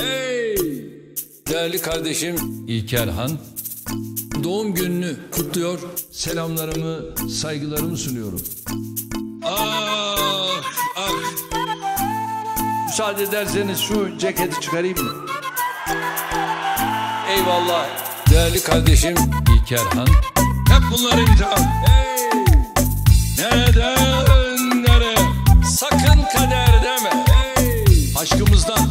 Hey! Değerli kardeşim İlker Han, doğum gününü kutluyor, selamlarımı, saygılarımı sunuyorum. Ah, ah. Müsaade ederseniz şu ceketi çıkarayım mı? Eyvallah. Değerli kardeşim İlker Han, hep bunlar imtihan. Hey! Neden, nereye? Sakın kader deme. Hey! Aşkımızdan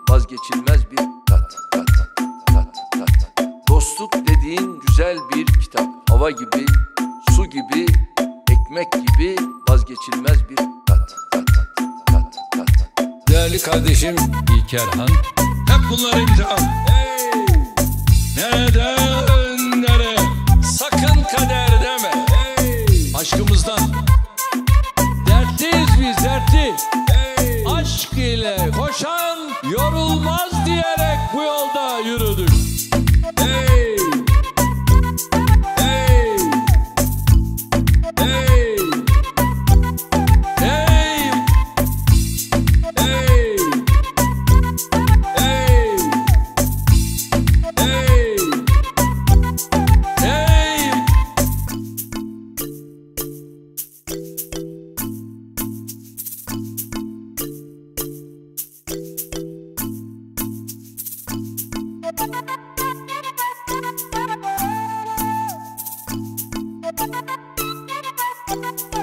vazgeçilmez bir tat. Tat, tat, tat. Dostluk dediğin güzel bir kitap. Hava gibi, su gibi, ekmek gibi vazgeçilmez bir tat. Tat, tat, tat. Değerli kardeşim İlker Han Hep bunlar imtihan hey! Yorulmaz diyerek bu yolda yürüdük Hey! Hey! Hey! Thank you.